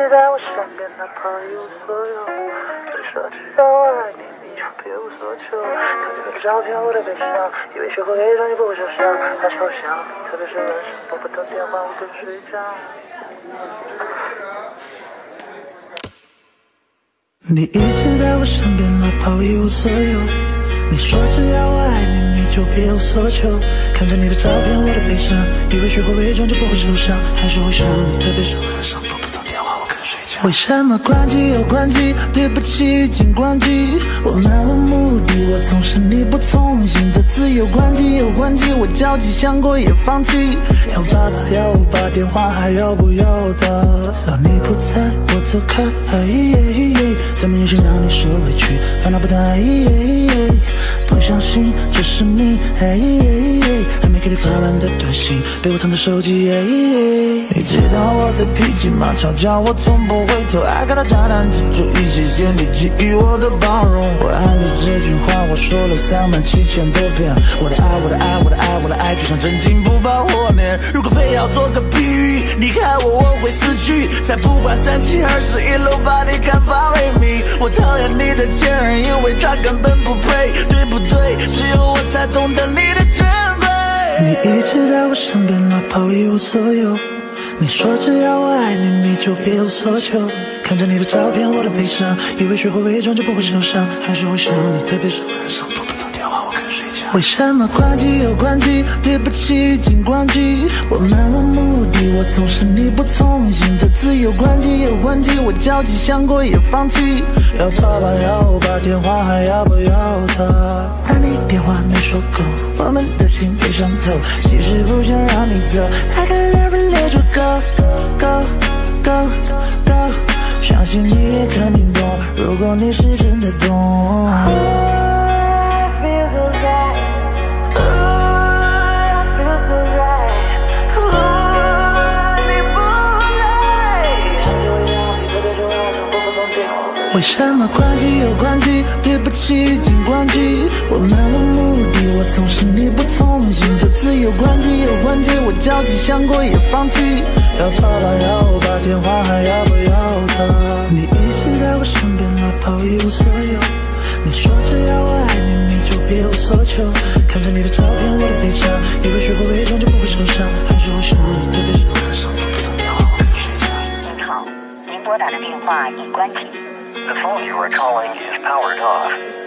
直在我身边，哪怕一无所有。你说只要我爱你，你就别无所求。看着你的照片，我的悲伤，以为学会伪装就不会受伤。太抽象，特别是晚上拨不通电话，我更睡着。你一直在我身边，哪怕我一无所有。你说只要我爱你，你就别无所求。看着你的照片，我的悲伤，以为学会伪装就不会受伤，还是会想你，特别是晚上为什么关机又关机？对不起，请关机。我漫无目的，我总是力不从心。这次又关机又关机，我焦急想过也放弃。要爸爸要我把电话还要不要的？说你不在，我走开。怎么忍心让你受委屈？烦恼不断。不相信这是你。发完的短信，被我藏在手机。你知道我的脾气吗？吵架我从不回头，爱看到大胆的主意，谢谢你给予我的包容。我爱你这句话我说了三万七千多遍，我的爱，我的爱，我的爱，我的爱，就像真金不怕火炼。如果非要做个比喻，离开我我会死去，才不管三七二十一，路把你看发为迷。我讨厌你的前任，因为他根本不配，对不对？只有我才懂得你。我身边，哪怕一无所有。你说只要我爱你，你就别无所求。看着你的照片，我的悲伤，以为学会伪装就不会受伤，还是会想你，特别是晚上为什么关机又关机？对不起，请关机。我漫无目的，我总是力不从心。这次又关机又关机，我焦急想过也放弃。要爸爸要我把电话还要不要打？打你电话没说够，我们的心被伤透。其实不想让你走，I can never let you go go go go。相信你也肯定懂，如果你是真的懂。为什么关机又关机？对不起，请关机。我漫无目的，我总是力不从心。这次又关机又关机，我焦急想过也放弃。要爸爸要我把电话还要不要他？你一直在我身边，哪怕一无所有。你说只要我爱你，你就别无所求。看着你的照片，我的悲伤，以为学会伪装就不会受伤，还是会想你，特别是晚上拨不到电话，我更睡觉。您好，您拨打的电话已关机。The phone you are calling is powered off.